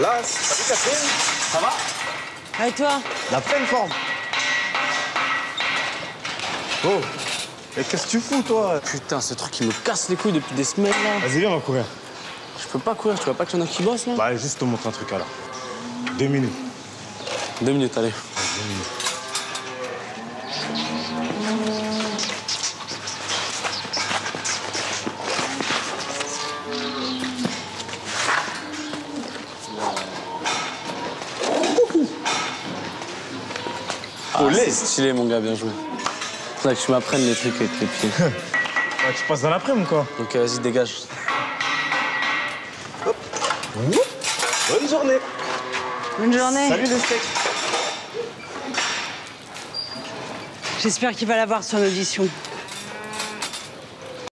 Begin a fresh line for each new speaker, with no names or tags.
Là, salut Catherine, ça va
et toi
La pleine forme. Oh, et qu'est-ce que tu fous, toi
Putain, ce truc, il me casse les couilles depuis des semaines, là.
Vas-y, viens, on va courir.
Je peux pas courir, tu vois pas qu'il y en a qui bossent, là
Bah, juste te montrer un truc, alors. Deux minutes.
Deux minutes, allez. Ah, c'est stylé, mon gars, bien joué. Faudrait que tu m'apprennes les trucs avec les pieds.
Bah, tu passes dans l'après-midi, quoi.
Donc, euh, vas-y, dégage.
Bonne journée.
Bonne journée.
Salut les steaks.
J'espère qu'il va l'avoir son audition.